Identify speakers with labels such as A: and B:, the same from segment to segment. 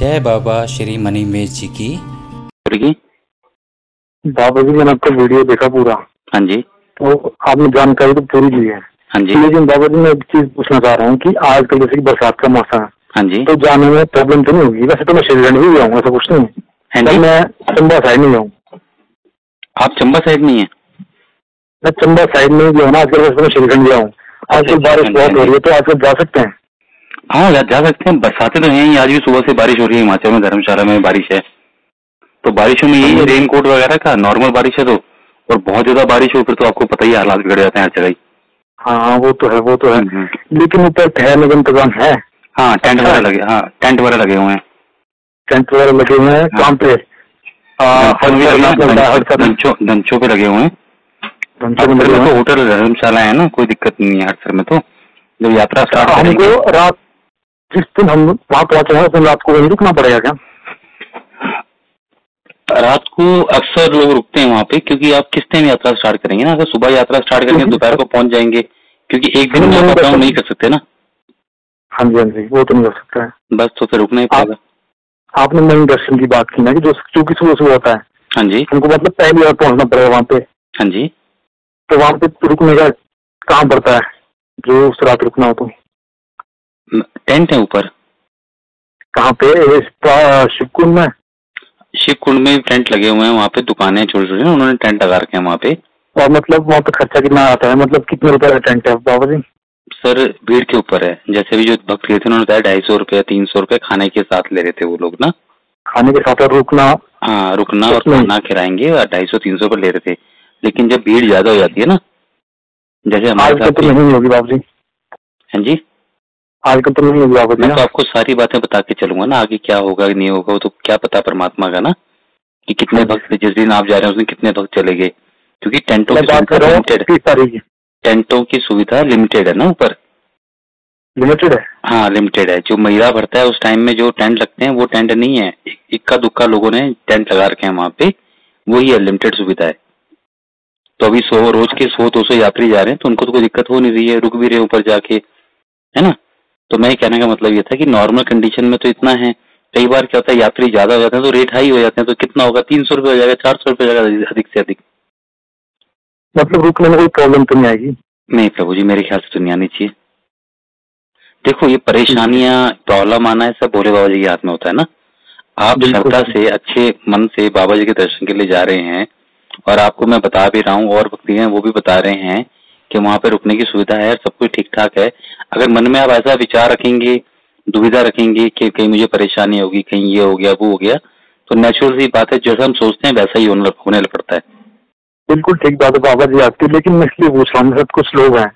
A: जय बाबा श्री मनी मणिमेश जी की।
B: बाबा जी मैंने आपका वीडियो देखा पूरा।
C: हाँ जी।
B: तो आपने जानकारी तो पूरी दी है।
C: हाँ जी।
B: लेकिन बाबा जी मैं एक चीज़ पूछना चाह रहा हूँ कि आजकल जैसे कि बरसात का मौसम है
C: हाँ जी।
B: तो जाने में प्रॉब्लम तो नहीं होगी? वैसे तो मैं श्रीगंज भी जाऊँगा ऐसा कुछ नहीं। है।
C: हाँ जी।
B: मैं चंबा साइड नहीं जाऊँ
C: आप चंबा साइड में ही? है
B: मैं चंबा साइड में जो है ना आजकल वैसे तो मैं श्रीगंज जाऊँ आजकल
C: अच्छा,
B: बारिश बहुत हो रही है तो आजकल जा सकते हैं।
C: हाँ जा, सकते हैं बरसातें तो हैं ही आज भी सुबह से बारिश हो रही है हिमाचल में धर्मशाला में बारिश है तो बारिशों में यही है रेन कोट वगैरह का नॉर्मल बारिश है तो और बहुत ज़्यादा बारिश हो फिर तो आपको पता ही हालात बिगड़ जाते हैं हर जगह ही
B: हाँ वो तो है वो तो है
C: हम्म।
B: लेकिन ऊपर ठहरने का इंतज़ाम है
C: हाँ टेंट
B: अच्छा।
C: वगैरह लगे हाँ टेंट वगैरह लगे हुए हैं
B: टेंट वगैरह लगे हुए हैं
C: हाँ।
B: काम पे हर
C: लगे
B: है, हर
C: हैं, डंचों पे लगे हुए हैं
B: लगे
C: तो होटल धर्मशाला है ना कोई दिक्कत नहीं है अक्सर में तो जब यात्रा स्टार्ट
B: हमको रात जिस दिन हम वहाँ पहुँचे हैं उस दिन रात को वहीं रुकना पड़ेगा क्या?
C: रात को अक्सर लोग रुकते हैं वहाँ पे क्योंकि आप किस टाइम यात्रा स्टार्ट करेंगे ना? अगर सुबह यात्रा स्टार्ट करेंगे दोपहर को पहुँच जाएँगे क्योंकि एक दिन में
B: नहीं, नहीं,
C: डाउन
B: नहीं।
C: कर सकते ना।
B: हाँ जी हाँ जी वो तो नहीं कर सकता है।
C: बस तो फिर रुकना ही पड़ेगा।
B: आपने मेन दर्शन की बात की ना कि जो जो कि सुबह सुबह होता है।
C: हाँ जी।
B: हमको मतलब पहली बार पहुँचना पड़ेगा वहाँ पे।
C: हाँ जी।
B: तो वहाँ पे रुकने का कहाँ पड़ता है जो उस रात रुकना हो तो।
C: टेंट है ऊपर।
B: कहाँ पे? शिवकुंड में?
C: शिव कुंड में टेंट लगे हुए हैं वहाँ पे दुकानें छोटी छोटी हैं, उन्होंने टेंट लगा रखे हैं वहाँ पे।
B: और मतलब वहाँ पे खर्चा कितना आता है? मतलब कितने रुपए का टेंट है बाबा जी?
C: सर भीड़ के ऊपर है। जैसे भी जो भक्त गए थे उन्होंने बताया ढाई सौ रुपया तीन सौ रुपया खाने के साथ ले रहे थे वो लोग ना।
B: खाने के साथ रुकना?
C: हाँ रुकना और खाना खिलाएँगे ढाई सौ तीन सौ रुपये ले रहे थे। लेकिन जब भीड़ ज़्यादा हो जाती है ना जैसे हमारे साथ
B: तो नहीं होगी बाबा जी।
C: हाँ जी?
B: आजकल तो नहीं हुआ
C: मैं तो आपको सारी बातें बता के चलूँगा ना आगे क्या होगा नहीं होगा तो क्या पता परमात्मा का ना कि कितने
B: हाँ
C: भक्त जिस दिन आप जा रहे हैं उस दिन कितने भक्त चले गए। क्योंकि टेंटों की सुविधा लिमिटेड टेंटों की सुविधा लिमिटेड है ना ऊपर?
B: लिमिटेड है?
C: हाँ लिमिटेड है। जो महिला भरता है उस टाइम में जो टेंट लगते हैं वो टेंट नहीं है। इक्का दुक्का लोगों ने टेंट लगा रखे हैं वहाँ पे वही है लिमिटेड सुविधा है। तो अभी सौ रोज के सौ दो सौ यात्री जा रहे हैं तो उनको तो कोई दिक्कत हो नहीं रही है रुक भी रहे हैं ऊपर जाके है ना? तो मैं कहने का मतलब ये था कि नॉर्मल कंडीशन में तो इतना है। कई बार क्या होता है यात्री ज़्यादा हो जाते हैं तो रेट हाई हो जाते हैं तो कितना होगा? तीन सौ रुपये हो जाएगा चार सौ रुपये हो जाएगा अधिक से अधिक।
B: मतलब रुकने में कोई प्रॉब्लम तो नहीं आएगी?
C: नहीं प्रभु जी मेरे ख्याल से तो नहीं आनी चाहिए। देखो ये परेशानियाँ प्रॉब्लम आना है सब भोले बाबा जी के हाथ में होता है ना। आप। श्रद्धा से अच्छे मन से बाबा जी के दर्शन के लिए जा रहे हैं और आपको मैं बता भी रहा हूँ और भक्ति हैं वो भी बता रहे हैं कि वहाँ पे रुकने की सुविधा है सब कुछ ठीक ठाक है। अगर मन में आप ऐसा विचार रखेंगे दुविधा रखेंगे कि कहीं मुझे परेशानी होगी कहीं ये हो गया वो हो गया तो नेचुरल सी बात है जैसा हम सोचते हैं वैसा ही होने लग- पड़ता है।
B: बिल्कुल ठीक बात है बाबा जी आपकी लेकिन मैं इसलिए पूछ रहा हूँ कुछ लोग हैं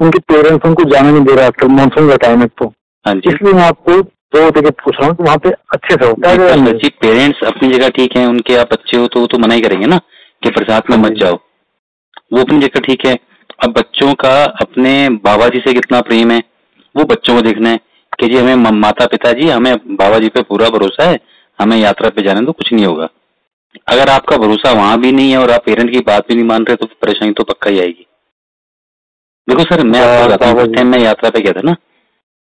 B: उनके पेरेंट्स उनको जाने नहीं दे रहे आजकल मानसून का टाइम है तो।
C: हाँ
B: इसलिए मैं आपको दो जगह पूछ रहा हूँ वहाँ पे अच्छे से होता है
C: जी पेरेंट्स अपनी जगह ठीक है उनके आप बच्चे हो तो वो तो मना ही करेंगे ना कि बरसात में
B: हाँ
C: मत जाओ। वो अपनी जगह ठीक है। अब बच्चों का अपने बाबा जी से कितना प्रेम है वो बच्चों को देखना है कि जी हमें माता पिता जी हमें बाबा जी पे पूरा भरोसा है हमें यात्रा पे जाने तो कुछ नहीं होगा। अगर आपका भरोसा वहाँ भी नहीं है और आप पेरेंट की बात भी नहीं मान रहे तो परेशानी तो पक्का ही आएगी। देखो सर मैं आपको
B: हाँ,
C: बताता हूँ। टाइम मैं यात्रा पे गया था ना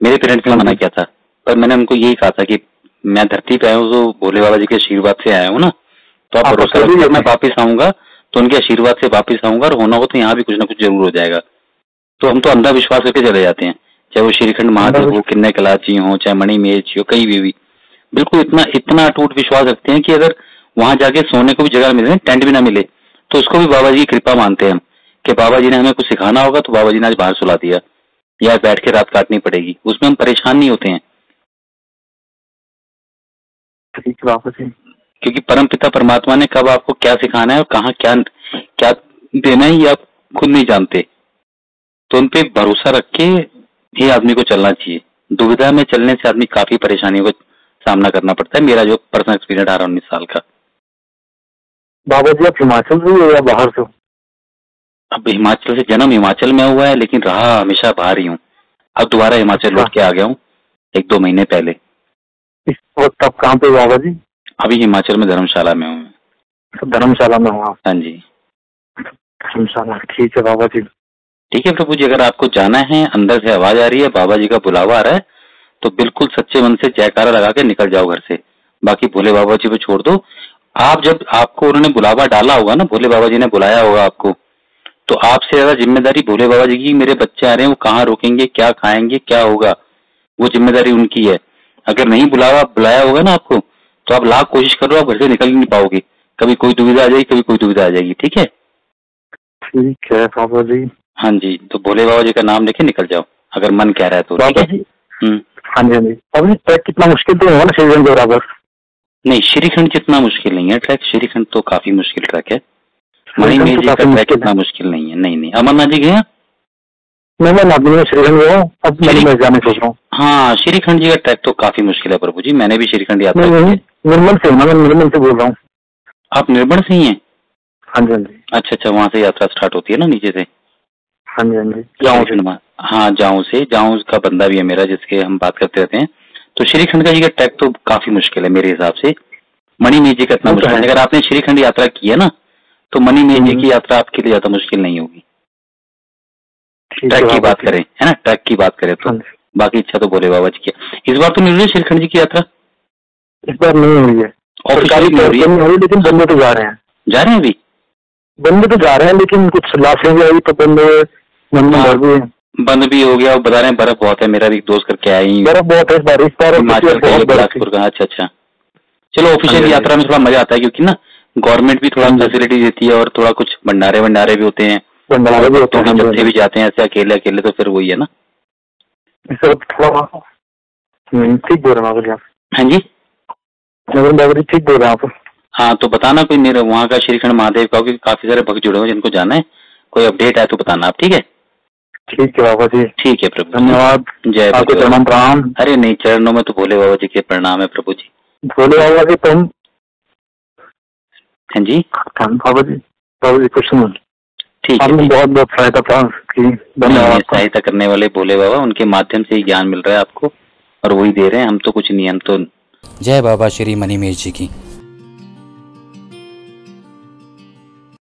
C: मेरे पेरेंट्स ने
B: हाँ
C: मना किया था पर मैंने उनको यही कहा था कि मैं धरती पे आया हूँ तो भोले बाबा जी के आशीर्वाद से आया हूँ ना तो आप
B: आप
C: भरोसा रखिए मैं वापिस आऊँगा तो उनके आशीर्वाद से वापिस आऊँगा और होना हो तो यहाँ भी कुछ ना कुछ ज़रूर हो जाएगा। तो हम तो अंधाविश्वास करके चले जाते हैं चाहे वो श्रीखंड महादेव हो किन्ने कलाची हो चाहे मणि मेच हो कहीं भी भी। बिल्कुल इतना इतना अटूट विश्वास रखते हैं कि अगर वहाँ जाके सोने को भी जगह मिले टेंट भी ना मिले तो उसको भी बाबा जी की कृपा मानते हैं हम कि बाबा जी ने हमें कुछ सिखाना होगा तो बाबा जी ने आज बाहर सुला दिया। या बैठ के रात काटनी पड़ेगी। उसमें हम परेशान नहीं होते हैं। क्योंकि परम पिता परमात्मा ने कब आपको क्या सिखाना है और कहाँ क्या क्या देना है ये आप खुद नहीं जानते। तो उन पे भरोसा रख के ही आदमी को चलना चाहिए। दुविधा में चलने से आदमी काफ़ी परेशानियों का सामना करना पड़ता है मेरा जो पर्सनल एक्सपीरियंस आ रहा उन्नीस साल का।
B: बाबा जी आप हिमाचल से या बाहर से हो?
C: अब हिमाचल से जन्म हिमाचल में हुआ है लेकिन रहा हमेशा बाहर ही हूँ। अब दोबारा हिमाचल लौट के आ गया हूँ एक दो महीने पहले।
B: इस वक्त आप कहाँ पे बाबा जी?
C: अभी हिमाचल में धर्मशाला में हूँ।
B: धर्मशाला में हूँ
C: हाँ जी।
B: धर्मशाला ठीक है बाबा जी
C: ठीक है प्रभु जी अगर आपको जाना है अंदर से आवाज़ आ रही है बाबा जी का बुलावा आ रहा है तो बिल्कुल सच्चे मन से जयकारा लगा के निकल जाओ घर से। बाकी भोले बाबा जी पे छोड़ दो। आप जब आपको उन्होंने बुलावा डाला होगा ना भोले बाबा जी ने बुलाया होगा आपको तो आपसे ज़्यादा ज़िम्मेदारी भोले बाबा जी की मेरे बच्चे आ रहे हैं वो कहाँ रोकेंगे क्या खाएँगे क्या होगा वो ज़िम्मेदारी उनकी है। अगर नहीं बुलावा बुलाया होगा ना आपको तो आप लाख कोशिश करो आप घर से निकल नहीं पाओगे। कभी कोई दुविधा आ जाएगी कभी कोई दुविधा आ जाएगी ठीक है?
B: ठीक है बाबा जी।
C: हाँ जी तो भोले बाबा जी का नाम लेके निकल जाओ अगर मन कह रहा है तो
B: बाबा जी।
C: हम्म।
B: हाँ जी हाँ जी। बाबा जी ट्रैक कितना मुश्किल तो होगा ना सीज़न के बराबर?
C: नहीं श्रीखंड जितना मुश्किल नहीं है ट्रैक श्रीखंड तो काफ़ी मुश्किल ट्रैक है।
B: श्रीखंड तो
C: जी का ट्रैक इतना मुश्किल नहीं है। नहीं नहीं। अमरनाथ जी गए
B: मैं मैं नागपुर में श्रीखंड गया अब मैं जाने सोच रहा हूँ।
C: हाँ श्रीखंड जी का ट्रैक तो काफ़ी मुश्किल है प्रभु जी। मैंने भी श्रीखंड यात्रा की
B: निर्मल से मैं निर्मल से बोल रहा हूँ।
C: आप निर्मल से ही? हैं
B: हाँ जी हाँ जी।
C: अच्छा अच्छा वहाँ से यात्रा स्टार्ट होती है ना नीचे से?
B: हाँ जी हाँ जी। जाऊँ
C: वहाँ- हाँ जाऊँ से। जाऊँ का बंदा भी है मेरा जिसके हम बात करते रहते हैं। तो श्रीखंड का जी का ट्रैक तो काफ़ी मुश्किल है मेरे हिसाब से। मणिमेर जी का इतना
B: तो
C: मुश्किल है। अगर आपने श्रीखंड यात्रा की है ना तो मणिमेर जी
B: हम्म।
C: की यात्रा आपके लिए ज़्यादा मुश्किल नहीं होगी। ट्रैक की बात करें है ना? ट्रैक की बात करें तो।
B: हाँ
C: बाकी इच्छा तो बोले बाबा जी की। इस बार तो नहीं हुई श्रीखंड जी की यात्रा?
B: इस बार नहीं हुई है।
C: हो
B: तो नहीं हो। रही लेकिन बंदे तो जा रहे हैं।
C: जा रहे हैं अभी?
B: बंदे तो जा रहे हैं लेकिन कुछ भी आई तो बंदे
C: हाँ।
B: है
C: बंद भी हो गया और बता रहे हैं बर्फ़ बहुत है मेरा भी दोस्त करके ही।
B: बर्फ़ बहुत है इस बार इस बार
C: हिमाचल का
B: बर्फ़
C: बिलासपुर का अच्छा अच्छा। चलो ऑफिशियल
B: हाँ
C: यात्रा में थोड़ा मज़ा आता है क्योंकि ना गवर्नमेंट भी थोड़ा
B: हाँ
C: फैसिलिटी देती है और थोड़ा कुछ भंडारे भंडारे भी होते हैं।
B: भंडारे भी होते
C: तो
B: हैं
C: भी जत्थे भी जाते हैं ऐसे अकेले अकेले तो फिर वही है ना।
B: थोड़ा हम्म, ठीक बोल रहे हैं
C: हाँ जी।
B: नगर ठीक बोल रहे हैं आप।
C: हाँ तो बताना कोई मेरे वहाँ का श्रीखंड महादेव का क्योंकि काफ़ी सारे भक्त जुड़े हुए जिनको जाना है। कोई अपडेट है तो बताना आप ठीक है?
B: ठीक है बाबा जी।
C: ठीक है प्रभु
B: धन्यवाद।
C: जय
B: आपको
C: भोले
B: प्रणाम
C: अरे नहीं चरणों में तो भोले बाबा जी के प्रणाम है प्रभु जी।
B: भोले बाबा जी तुम?
C: हाँ जी।
B: बाबा जी। बाबा जी कुछ
C: ठीक है ठीक। है।
B: बहुत बहुत सहायता प्राप्त की। धन्यवाद
C: सहायता करने वाले भोले बाबा उनके माध्यम से ही ज्ञान मिल रहा है आपको और वही दे रहे हैं। हम तो कुछ नहीं हम तो
A: जय बाबा श्री मणिमेश जी की।